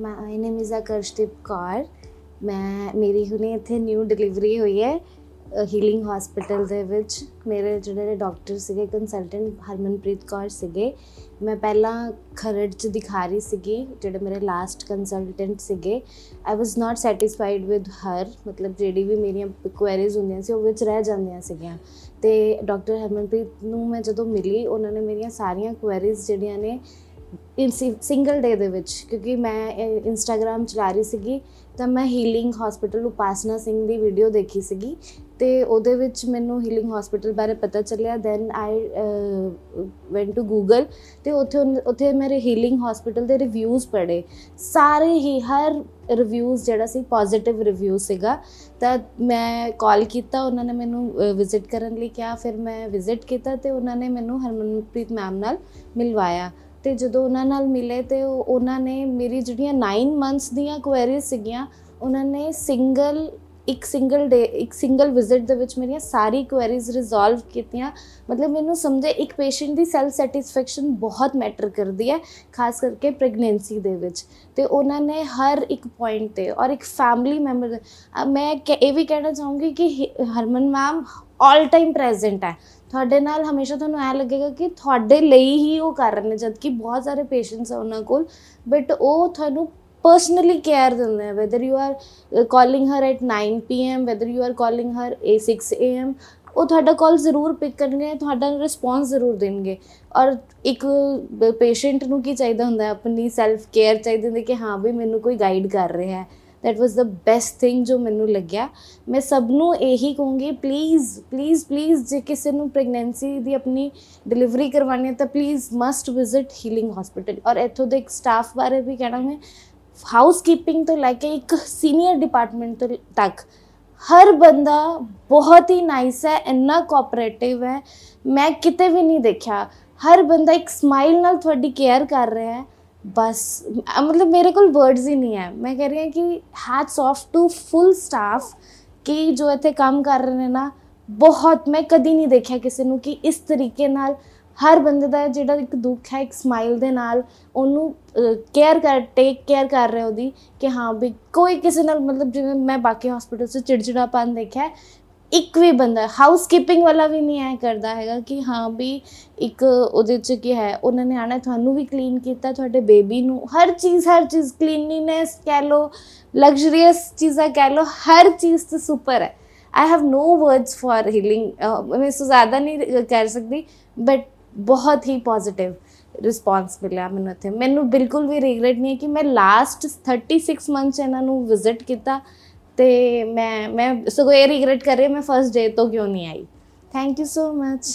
My name is ਆਕਰਸ਼ਦੀਪ Kaur ਮੈਂ, ਮੇਰੀ ਹੁਣੇ ਇੱਥੇ ਨਿਊ ਡਿਲੀਵਰੀ ਹੋਈ ਹੈ ਹੀਲਿੰਗ ਹਸਪੀਟਲ ਦੇ ਵਿੱਚ। ਮੇਰੇ ਜਿਹੜੇ ਡਾਕਟਰ ਸੀਗੇ ਕੰਸਲਟੈਂਟ ਹਰਮਨਪ੍ਰੀਤ ਕੌਰ ਸੀਗੇ। ਮੈਂ ਪਹਿਲਾਂ ਖਰੜ ਚ ਦਿਖਾ ਰਹੀ ਸੀਗੀ, ਜਿਹੜੇ ਮੇਰੇ ਲਾਸਟ ਕੰਸਲਟੈਂਟ ਸੀਗੇ। ਆਈ ਵਾਸ ਨਾਟ ਸੈਟੀਸਫਾਈਡ ਵਿਦ ਹਰ ਮਤਲਬ ਜਿਹੜੀ ਵੀ ਮੇਰੀਆਂ ਕੁਐਰੀਜ਼ ਹੁੰਦੀਆਂ ਸੀ, ਉਹ ਵਿੱਚ ਰਹਿ ਜਾਂਦੀਆਂ ਸੀਗੀਆਂ। ਤੇ ਡਾਕਟਰ ਹਰਮਨਪ੍ਰੀਤ ਨੂੰ ਮੈਂ ਜਦੋਂ ਮਿਲੀ, ਉਹਨਾਂ ਨੇ ਮੇਰੀਆਂ ਸਾਰੀਆਂ ਕੁਐਰੀਜ਼ ਜਿਹੜੀਆਂ ਨੇ ਸਿੰਗਲ ਡੇ ਦੇ ਵਿੱਚ, ਕਿਉਂਕਿ ਮੈਂ ਇੰਸਟਾਗ੍ਰam ਚਲਾ ਰਹੀ ਸੀਗੀ, ਤਾਂ ਮੈਂ ਹੀਲਿੰਗ ਹਸਪੀਟਲ ਉਪਾਸਨਾ ਸਿੰਘ ਦੀ ਵੀਡੀਓ ਦੇਖੀ ਸੀਗੀ, ਤੇ ਉਹਦੇ ਵਿੱਚ ਮੈਨੂੰ ਹੀਲਿੰਗ ਹਸਪੀਟਲ ਬਾਰੇ ਪਤਾ ਚੱਲਿਆ then I went to Google ਤੇ ਉੱਥੇ ਉੱਥੇ ਮੇਰੇ ਹੀਲਿੰਗ ਹਸਪੀਟਲ ਦੇ ਰਿਵਿਊਜ਼ ਪੜ੍ਹੇ। ਸਾਰੇ ਹੀ ਹਰ ਰਿਵਿਊਜ਼ ਜਿਹੜਾ ਸੀ ਪੋਜ਼ਿਟਿਵ ਰਿਵਿਊ ਸੀਗਾ, ਤਾਂ ਮੈਂ ਕਾਲ ਕੀਤਾ, ਉਹਨਾਂ ਨੇ ਮੈਨੂੰ ਵਿਜ਼ਿਟ ਕਰਨ ਲਈ ਕਿਹਾ, ਫਿਰ ਮੈਂ ਵਿਜ਼ਿਟ ਕੀਤਾ, ਤੇ ਉਹਨਾਂ ਨੇ ਮੈਨੂੰ ਹਰਮਨਪ੍ਰੀਤ ਮੈਮ ਨਾਲ ਮਿਲਵਾਇਆ। ਤੇ ਜਦੋਂ ਉਹਨਾਂ ਨਾਲ ਮਿਲੇ ਤੇ ਉਹਨਾਂ ਨੇ ਮੇਰੀ ਜਿਹੜੀਆਂ 9 ਮੰਥਸ ਦੀਆਂ ਕੁਐਰੀਜ਼ ਸੀਗੀਆਂ, ਉਹਨਾਂ ਨੇ ਸਿੰਗਲ ਇੱਕ ਸਿੰਗਲ ਡੇ ਇੱਕ ਸਿੰਗਲ ਵਿਜ਼ਿਟ ਦੇ ਵਿੱਚ ਮੇਰੀਆਂ ਸਾਰੀ ਕੁਐਰੀਜ਼ ਰਿਜ਼ੋਲਵ ਕੀਤੀਆਂ। ਮਤਲਬ ਮੈਨੂੰ ਸਮਝੇ, ਇੱਕ ਪੇਸ਼ੈਂਟ ਦੀ ਸੈਲਫ ਸੈਟੀਸਫੈਕਸ਼ਨ ਬਹੁਤ ਮੈਟਰ ਕਰਦੀ ਹੈ, ਖਾਸ ਕਰਕੇ ਪ੍ਰੈਗਨੈਂਸੀ ਦੇ ਵਿੱਚ। ਤੇ ਉਹਨਾਂ ਨੇ ਹਰ ਇੱਕ ਪੁਆਇੰਟ ਤੇ ਔਰ ਇੱਕ ਫੈਮਿਲੀ ਮੈਂਬਰ ਮੈਂ ਕ- ਇਹ ਵੀ ਕਹਿਣਾ ਚਾਹੂੰਗੀ ਕਿ Harman ma'am all time present ਹੈ। ਤੁਹਾਡੇ ਨਾਲ ਹਮੇਸ਼ਾ ਤੁਹਾਨੂੰ ਐ ਲੱਗੇਗਾ ਕਿ ਤੁਹਾਡੇ ਲਈ ਹੀ ਉਹ ਕਰ ਰਹੇ ਨੇ, ਜਦਕਿ ਬਹੁਤ ਸਾਰੇ ਪੇਸ਼ੈਂਟਸ ਆ ਉਹਨਾਂ ਕੋਲ ਬਟ ਉਹ ਤੁਹਾਨੂੰ ਪਰਸਨਲੀ ਕੇਅਰ ਦਿੰਦੇ ਆ whether you are calling her at 9 pm whether you are calling her a 6 am ਉਹ ਤੁਹਾਡਾ ਕਾਲ ਜ਼ਰੂਰ ਪਿਕ ਕਰਨਗੇ, ਤੁਹਾਡਾ ਰਿਸਪੌਂਸ ਜ਼ਰੂਰ ਦੇਣਗੇ। ਔਰ ਇੱਕ ਪੇਸ਼ੈਂਟ ਨੂੰ ਕੀ ਚਾਹੀਦਾ ਹੁੰਦਾ ਹੈ? ਆਪਣੀ ਸੈਲਫ ਕੇਅਰ ਚਾਹੀਦੀ ਹੁੰਦੀ ਕਿ ਹਾਂ ਵੀ ਮੈਨੂੰ ਕੋਈ ਗਾਈਡ ਕਰ ਰਿਹਾ ਹੈ। That was the best thing ਜੋ ਮੈਨੂੰ ਲੱਗਿਆ। ਮੈਂ ਸਭ ਨੂੰ ਇਹੀ ਕਹੂੰਗੀ ਪਲੀਜ਼ ਪਲੀਜ਼ ਪਲੀਜ਼ ਜੇ ਕਿਸੇ ਨੂੰ ਪ੍ਰੈਗਨੈਂਸੀ ਦੀ ਆਪਣੀ ਡਿਲੀਵਰੀ ਕਰਵਾਉਣੀ ਹੈ ਤਾਂ please must visit Healing hospital ਔਰ ਇੱਥੋਂ ਦੇ ਇੱਕ ਸਟਾਫ ਬਾਰੇ ਵੀ ਕਹਿਣਾ ਮੈਂ ਹਾਊਸਕੀਪਿੰਗ ਤੋਂ ਲੈ ਕੇ ਇੱਕ ਸੀਨੀਅਰ ਡਿਪਾਰਟਮੈਂਟ ਤੋਂ ਤੱਕ, ਹਰ ਬੰਦਾ ਬਹੁਤ ਹੀ ਨਾਈਸ ਹੈ, ਇੰਨਾ ਕੋਆਪਰੇਟਿਵ ਹੈ। ਮੈਂ ਕਿਤੇ ਵੀ ਨਹੀਂ ਦੇਖਿਆ, ਹਰ ਬੰਦਾ ਇੱਕ ਸਮਾਈਲ ਨਾਲ ਤੁਹਾਡੀ ਕੇਅਰ ਕਰ ਰਿਹਾ ਹੈ। ਬਸ ਅ- ਮਤਲਬ ਮੇਰੇ ਕੋਲ ਵਰਡਸ ਹੀ ਨਹੀਂ ਹੈ। ਮੈਂ ਕਹਿ ਰਹੀ ਹਾਂ ਕਿ hats off to full staff ਕਿ ਜੋ ਇੱਥੇ ਕੰਮ ਕਰ ਰਹੇ ਨੇ ਨਾ, ਬਹੁਤ ਮੈਂ ਕਦੀ ਨਹੀਂ ਦੇਖਿਆ ਕਿਸੇ ਨੂੰ ਕਿ ਇਸ ਤਰੀਕੇ ਨਾਲ ਹਰ ਬੰਦੇ ਦਾ ਜਿਹੜਾ ਇੱਕ ਦੁੱਖ ਹੈ, ਇੱਕ ਸਮਾਈਲ ਦੇ ਨਾਲ ਉਹਨੂੰ ਕੇਅਰ ਕਰ ਟੇਕ ਕੇਅਰ ਕਰ ਰਹੇ ਉਹਦੀ ਕਿ ਹਾਂ ਵੀ ਕੋਈ ਕਿਸੇ ਨਾਲ ਮਤਲਬ ਜਿਵੇਂ ਮੈਂ ਬਾਕੀ ਹਸਪੀਟਲ 'ਚ ਚਿੜਚਿੜਾਪਨ ਦੇਖਿਆ ਇੱਕ ਵੀ ਬੰਦਾ ਹਾਊਸਕੀਪਿੰਗ ਵਾਲਾ ਵੀ ਨਹੀਂ ਐ ਕਰਦਾ ਹੈਗਾ ਕਿ ਹਾਂ ਵੀ ਇੱਕ ਉਹਦੇ 'ਚ ਕੀ ਹੈ, ਉਹਨਾਂ ਨੇ ਆਣਾ, ਤੁਹਾਨੂੰ ਵੀ ਕਲੀਨ ਕੀਤਾ, ਤੁਹਾਡੇ ਬੇਬੀ ਨੂੰ ਹਰ ਚੀਜ਼ ਹਰ ਚੀਜ਼ ਕਲੀਨਲੀਨੈਸ ਕਹਿ ਲੋ ਲਗਜ਼ਰੀਅਸ ਚੀਜ਼ਾਂ ਕਹਿ ਲੋ ਹਰ ਚੀਜ਼ ਤੇ ਸੁਪਰ ਹੈ। I have no words for Healing ਮੈਂ ਇਸ ਤੋਂ ਜ਼ਿਆਦਾ ਨਹੀਂ ਕਹਿ ਸਕਦੀ ਬਟ ਬਹੁਤ ਹੀ ਪੋਜ਼ਿਟਿਵ ਰਿਸਪੌਂਸ ਮਿਲਿਆ ਮੈਨੂੰ ਇੱਥੇ। ਮੈਨੂੰ ਬਿਲਕੁਲ ਵੀ ਰਿਗਰੈਟ ਨਹੀਂ ਹੈ ਕਿ ਮੈਂ ਲਾਸਟ 36 ਮੰਥਸ ਇਹਨਾਂ ਨੂੰ ਵਿਜ਼ਿਟ ਕੀਤਾ। ਤੇ ਮੈਂ ਮੈਂ ਸਗੋਂ ਇਹ ਰਿਗਰੈਟ ਕਰ ਰਹੀ ਮੈਂ ਫਰਸਟ ਡੇ ਤੋਂ ਕਿਉਂ ਨਹੀਂ ਆਈ? Thank you so much